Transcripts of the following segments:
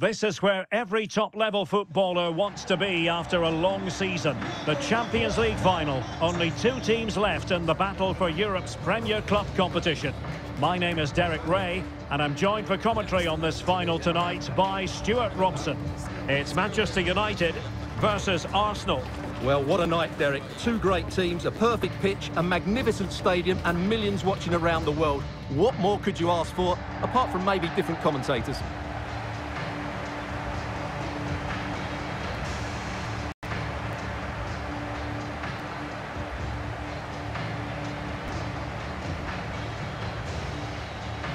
This is where every top-level footballer wants to be after a long season. The Champions League final. Only two teams left in the battle for Europe's Premier Club competition. My name is Derek Rae, and I'm joined for commentary on this final tonight by Stewart Robson. It's Manchester United versus Arsenal. Well, what a night, Derek. Two great teams, a perfect pitch, a magnificent stadium, and millions watching around the world. What more could you ask for, apart from maybe different commentators?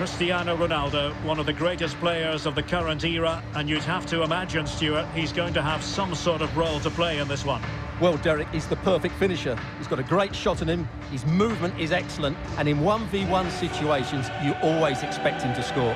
Cristiano Ronaldo, one of the greatest players of the current era, and you'd have to imagine, Stewart, he's going to have some sort of role to play in this one. Well, Derek, he's the perfect finisher. He's got a great shot in him, his movement is excellent, and in 1v1 situations, you always expect him to score.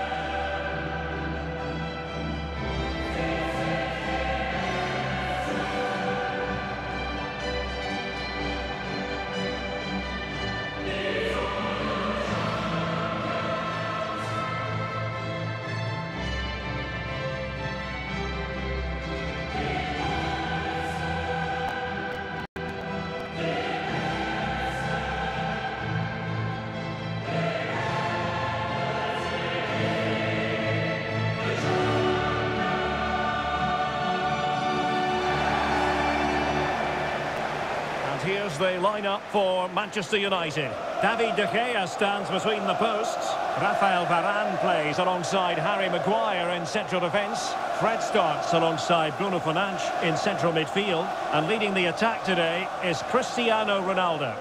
Here's line up for Manchester United. David De Gea stands between the posts. Rafael Varane plays alongside Harry Maguire in central defence. Fred starts alongside Bruno Fernandes in central midfield. And leading the attack today is Cristiano Ronaldo.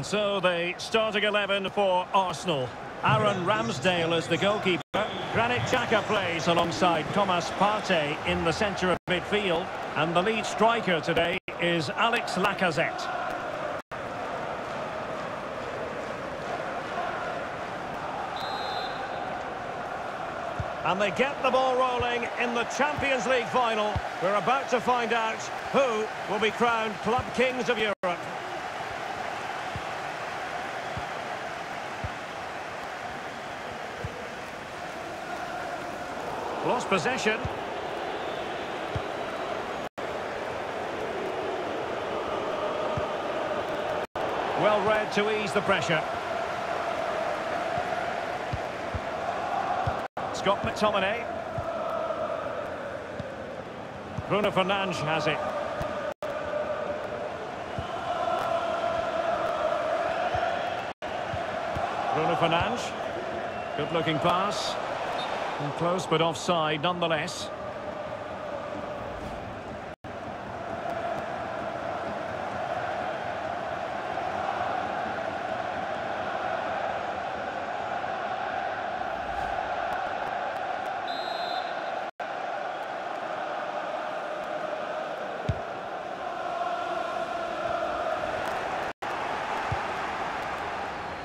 And so the starting 11 for Arsenal. Aaron Ramsdale as the goalkeeper. Granit Xhaka plays alongside Thomas Partey in the centre of midfield. And the lead striker today is Alex Lacazette. And they get the ball rolling in the Champions League final. We're about to find out who will be crowned Club Kings of Europe. Possession. Well read to ease the pressure. Scott McTominay. Bruno Fernandes has it. Bruno Fernandes. Good looking pass. And close but offside nonetheless.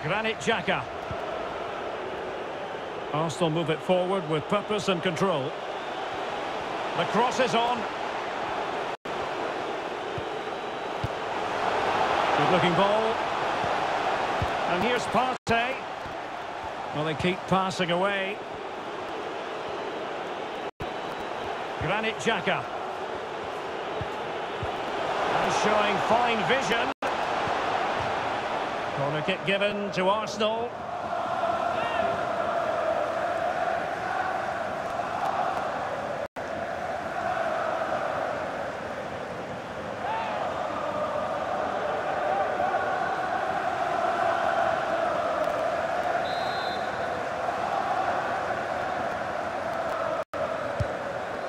Granit Xhaka. Arsenal move it forward with purpose and control. The cross is on. Good looking ball. And here's Partey. Well, they keep passing away. Granit Xhaka. And showing fine vision. Corner kick given to Arsenal.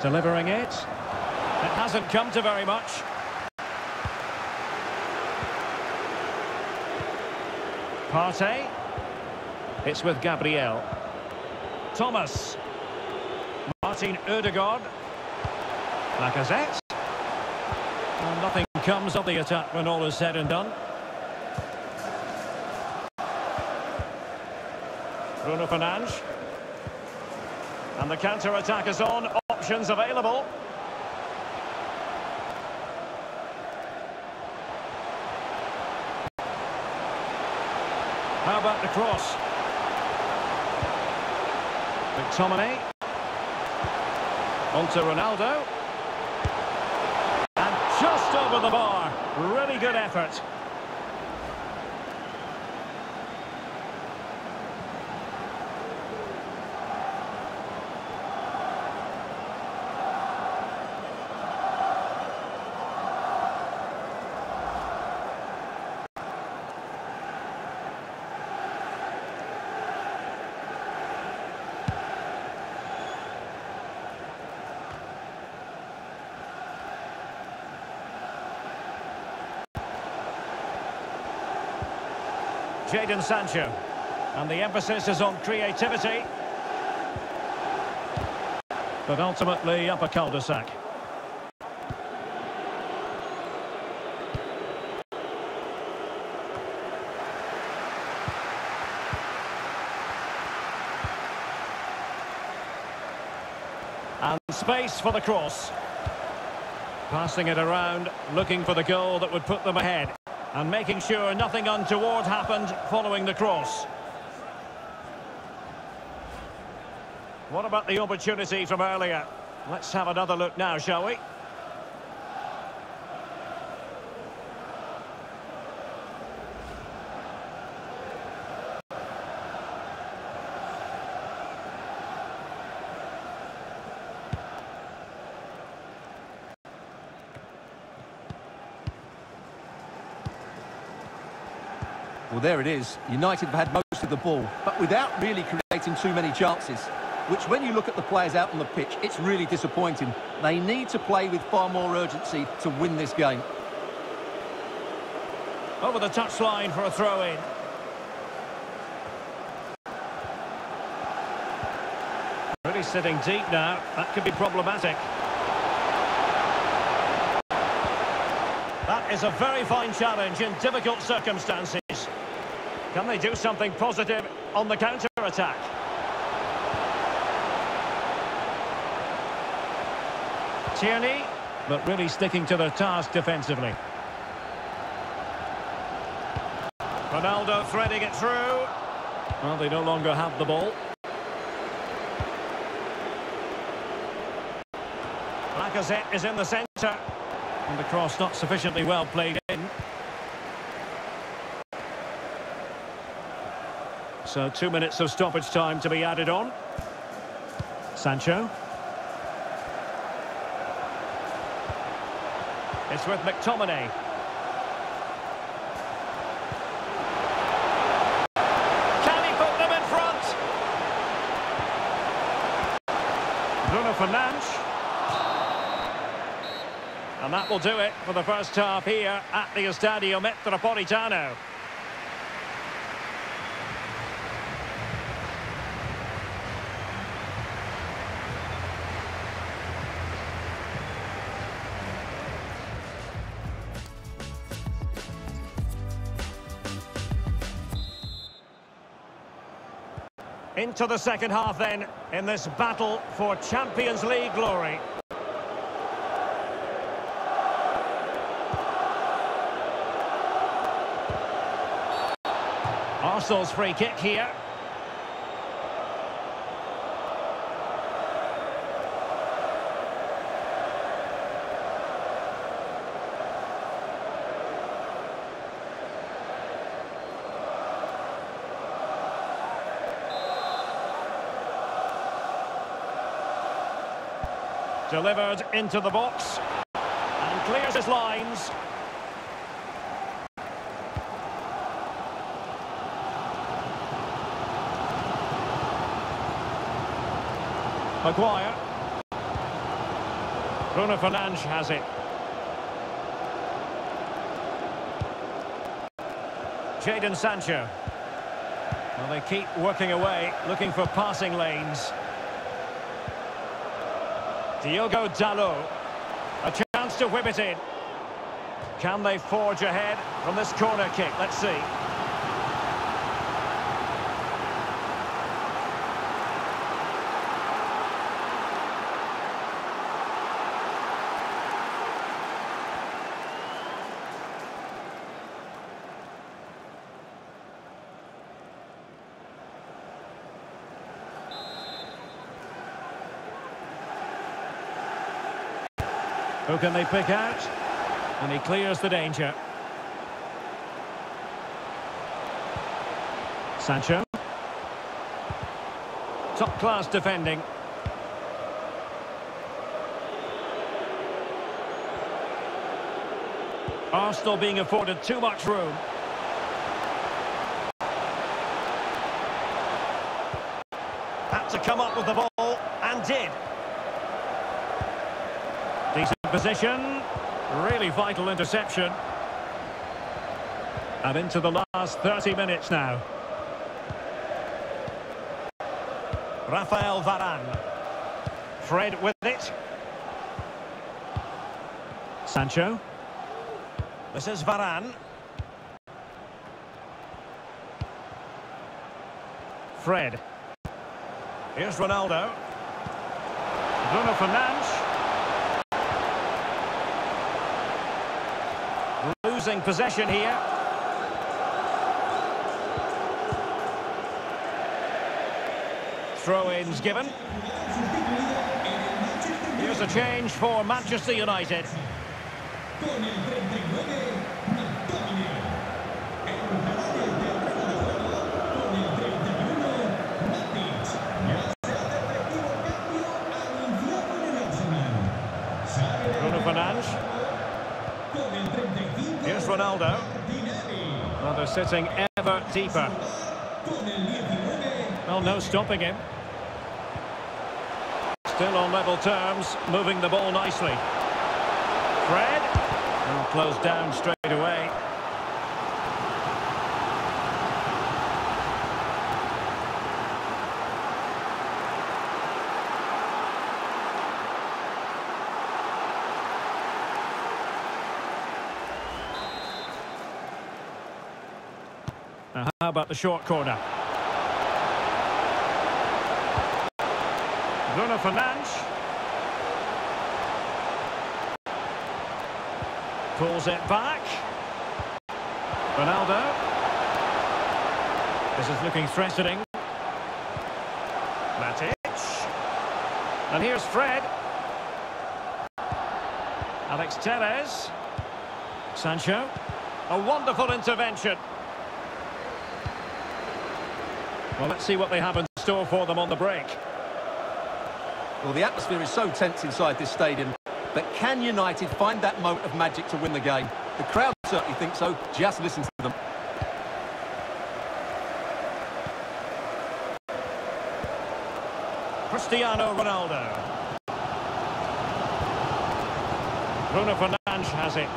Delivering it. It hasn't come to very much. Partey. It's with Gabriel. Thomas. Martin Odegaard. Lacazette. And nothing comes of the attack when all is said and done. Bruno Fernandes. And the counter-attack is on. Options available. How about the cross? McTominay. On to Ronaldo. And just over the bar. Really good effort. Jadon Sancho. And the emphasis is on creativity. But ultimately up a cul-de-sac. And space for the cross. Passing it around, looking for the goal that would put them ahead. And making sure nothing untoward happened following the cross. What about the opportunity from earlier? Let's have another look now, shall we? Well, there it is. United have had most of the ball, but without really creating too many chances. Which, when you look at the players out on the pitch, it's really disappointing. They need to play with far more urgency to win this game. Over the touchline for a throw-in. Really sitting deep now. That could be problematic. That is a very fine challenge in difficult circumstances. Can they do something positive on the counter-attack? Tierney, but really sticking to their task defensively. Ronaldo threading it through. Well, they no longer have the ball. Lacazette is in the centre. And the cross not sufficiently well played in. So two minutes of stoppage time to be added on. Sancho. It's with McTominay. Can he put them in front? Bruno Fernandes. And that will do it for the first half here at the Estadio Metropolitano. Into the second half then, in this battle for Champions League glory. Arsenal's free kick here. Delivered into the box. And clears his lines. Maguire. Bruno Fernandes has it. Jadon Sancho. Well, they keep working away, looking for passing lanes. Diogo Dalot. A chance to whip it in. Can they forge ahead from this corner kick? Let's see. Who can they pick out? And he clears the danger. Sancho. Top class defending. Arsenal being afforded too much room. Had to come up with the ball and did. Decent position. Really vital interception. And into the last 30 minutes now. Rafael Varane. Fred with it. Sancho. This is Varane. Fred. Here's Ronaldo. Bruno Fernandes. Losing possession here. Throw-ins given. Here's a change for Manchester United. Bruno Fernandes. Here's Ronaldo. Well, they're sitting ever deeper. Well, no stopping him. Still on level terms, moving the ball nicely. Fred. Well, closed down straight away. Now, how about the short corner? Bruno Fernandes. Pulls it back. Ronaldo. This is looking threatening. Matic. And here's Fred. Alex Telles. Sancho. A wonderful intervention. Well, let's see what they have in store for them on the break. Well, the atmosphere is so tense inside this stadium, but can United find that moment of magic to win the game? The crowd certainly think so. Just listen to them. Cristiano Ronaldo. Bruno Fernandes has it.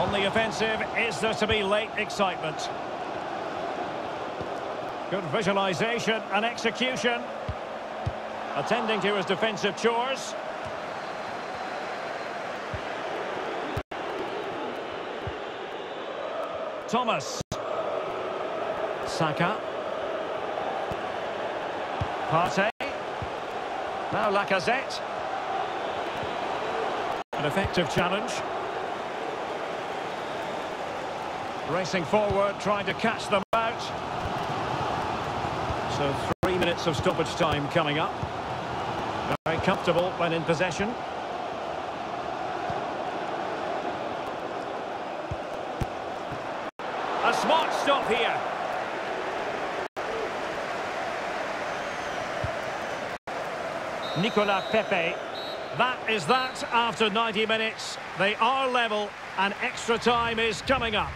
On the offensive, is there to be late excitement? Good visualisation and execution. Attending to his defensive chores. Thomas. Saka. Partey. Now Lacazette. An effective challenge. Racing forward, trying to catch them. So three minutes of stoppage time coming up. Very comfortable when in possession. A smart stop here. Nicola Pepe. That is that after 90 minutes. They are level and extra time is coming up.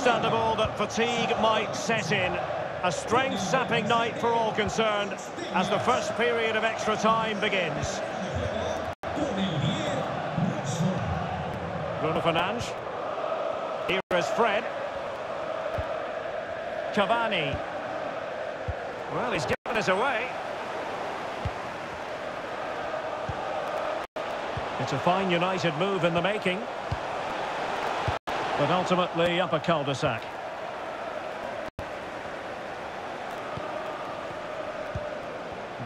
Understandable that fatigue might set in. A strength-sapping night for all concerned as the first period of extra time begins. Bruno Fernandes. Here is Fred. Cavani. Well, he's given us away. It's a fine United move in the making. But ultimately up a cul-de-sac.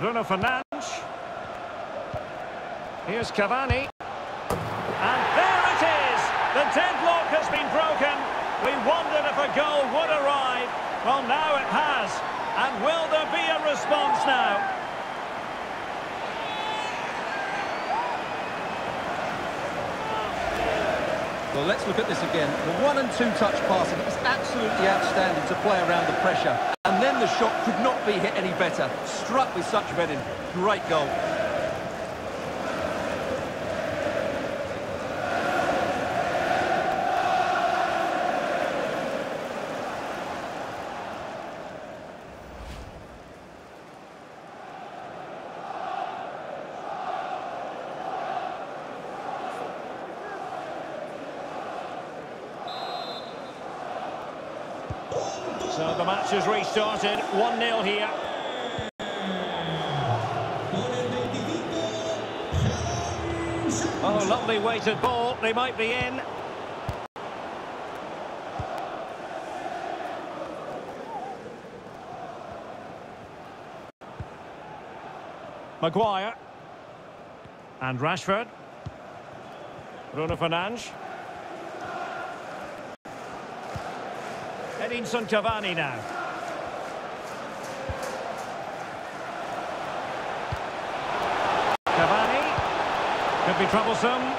Bruno Fernandes. Here's Cavani. And there it is! The deadlock has been broken. We wondered if a goal would arrive. Well, now it has. And will there be a response now? Well, let's look at this again. The one and two touch passing is absolutely outstanding to play around the pressure. And then the shot could not be hit any better. Struck with such venom. Great goal. So the restarted. 1-0 here. Oh, lovely weighted ball. They might be in. Maguire. And Rashford. Bruno Fernandes. Edinson Cavani now. Cavani. Could be troublesome.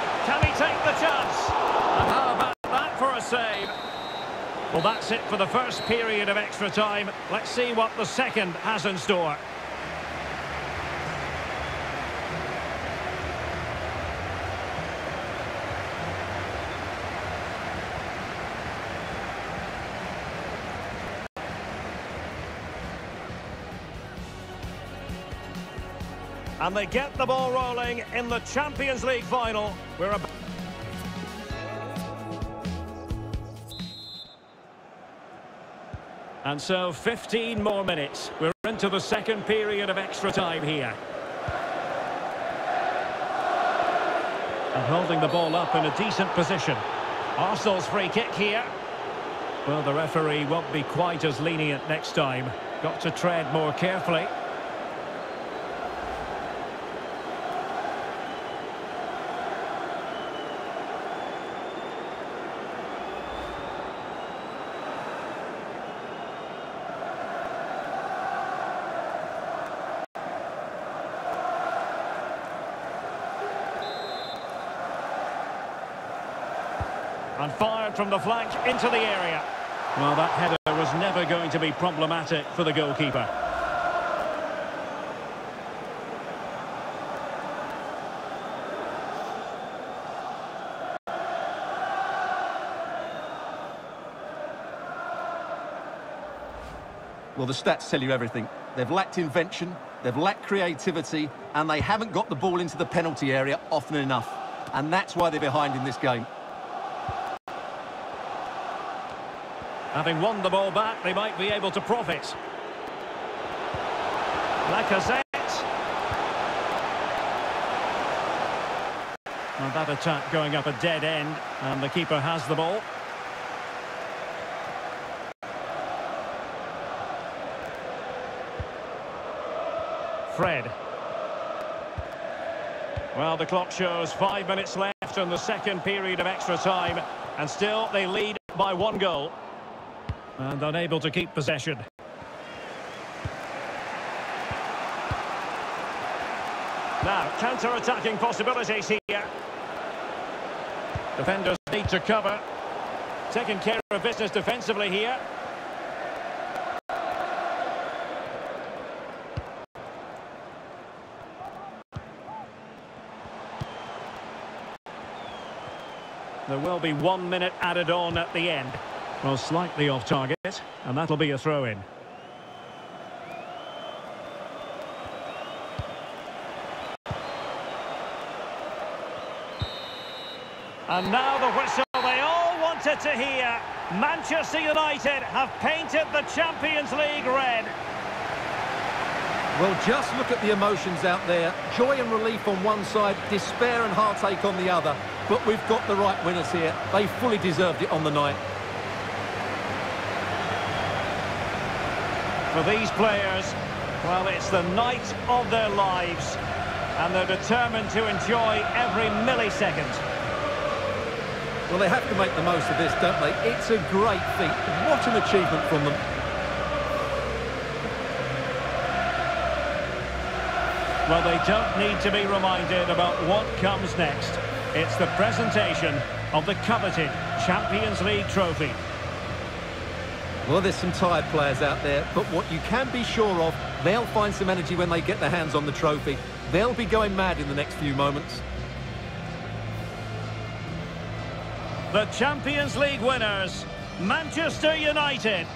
Can he take the chance? And how about that for a save? Well, that's it for the first period of extra time. Let's see what the second has in store. And they get the ball rolling in the Champions League final. We're about... And so 15 more minutes. We're into the second period of extra time here. And holding the ball up in a decent position. Arsenal's free kick here. Well, the referee won't be quite as lenient next time. Got to tread more carefully. And fired from the flank into the area. Well, that header was never going to be problematic for the goalkeeper. Well, the stats tell you everything. They've lacked invention, they've lacked creativity, and they haven't got the ball into the penalty area often enough. And that's why they're behind in this game. Having won the ball back, they might be able to profit. Lacazette. Well, that attack going up a dead end, and the keeper has the ball. Fred. Well, the clock shows five minutes left in the second period of extra time, and still they lead by one goal. And unable to keep possession. Now, counter-attacking possibilities here. Defenders need to cover. Taking care of business defensively here. There will be one minute added on at the end. Well, slightly off target, and that'll be a throw-in. And now the whistle they all wanted to hear. Manchester United have painted the Champions League red. Well, just look at the emotions out there. Joy and relief on one side, despair and heartache on the other. But we've got the right winners here. They fully deserved it on the night. For these players, well, it's the night of their lives. And they're determined to enjoy every millisecond. Well, they have to make the most of this, don't they? It's a great feat. What an achievement from them. Well, they don't need to be reminded about what comes next. It's the presentation of the coveted Champions League trophy. Well, there's some tired players out there, but what you can be sure of, they'll find some energy when they get their hands on the trophy. They'll be going mad in the next few moments. The Champions League winners, Manchester United.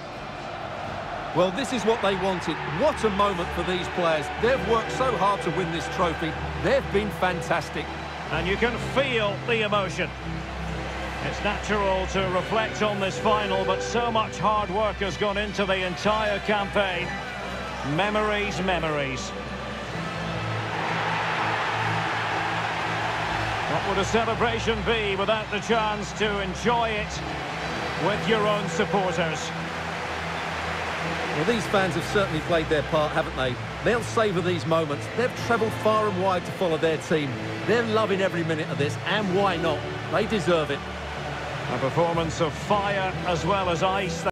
Well, this is what they wanted. What a moment for these players. They've worked so hard to win this trophy. They've been fantastic. And you can feel the emotion. It's natural to reflect on this final, but so much hard work has gone into the entire campaign. Memories, memories. What would a celebration be without the chance to enjoy it with your own supporters? Well, these fans have certainly played their part, haven't they? They'll savour these moments. They've travelled far and wide to follow their team. They're loving every minute of this, and why not? They deserve it. A performance of fire as well as ice.